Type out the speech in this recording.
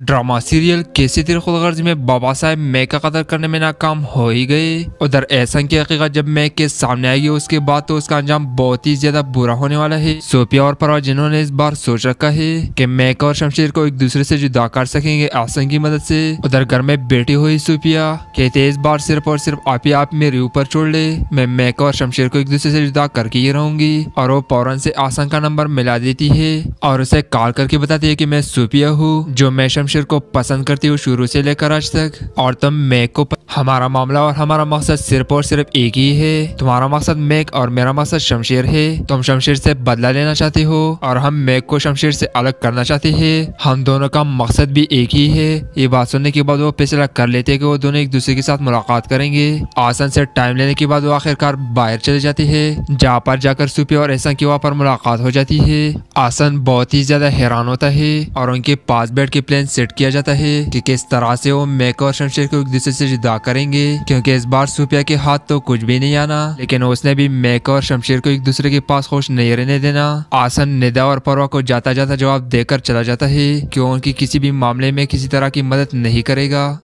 Drama serial कैसे तेरे खुदगर्ज में बाबा साहेब मैं का कदर करने में नाकाम हो ही गए। उधर ऐसा की हकीकत जब मैं के सामने आएगी उसके बाद तो उसका अंजाम बहुत ही ज़्यादा बुरा होने वाला है। सोपिया और परवा जिन्होंने इस बार सोच रखा है कि मैक और शमशेर को एक दूसरे से जुदा कर सकेंगे आसन की मदद से। उधर घर में बैठी हुई सोपिया कहते इस बार सिर्फ़ और सिर्फ़ आप ही आप मेरे ऊपर छोड़ ले। मैं मैक और शमशेर को एक दूसरे से जुदा करके ही रहूँगी। और वो फ़ौरन से आसन का नंबर मिला देती है और उसे कॉल करके बताती है की मैं सोपिया हूँ, जो मैं को पसंद करती हूँ शुरू से लेकर आज तक। और तुम मैक को हमारा मामला और हमारा मकसद सिर्फ़ और सिर्फ़ एक ही है। तुम्हारा मकसद मैक और मेरा मकसद शमशेर है। तुम शमशेर से बदला लेना चाहती हो और हम मैक को शमशेर से अलग करना चाहते हैं। हम दोनों का मकसद भी एक ही है। ये बात सुनने के बाद वो फैसला कर लेते कि वो दोनों एक दूसरे के साथ मुलाकात करेंगे। आसन से टाइम लेने के बाद वो आखिरकार बाहर चले जाती है। जहाँ पर जाकर सुपी और ऐसा की वहाँ पर मुलाकात हो जाती है। आसन बहुत ही ज़्यादा हैरान होता है और उनके पास बैठ के प्लान सेट किया जाता है कि किस तरह से वो मैक और शमशेर को एक दूसरे से जुदा करेंगे, क्योंकि इस बार सुपिया के हाथ तो कुछ भी नहीं आना, लेकिन उसने भी मैक और शमशेर को एक दूसरे के पास खुश नहीं रहने देना। आसन, निदा और परवा को जाता जाता जवाब देकर चला जाता है क्यों उनकी किसी भी मामले में किसी तरह की मदद नहीं करेगा।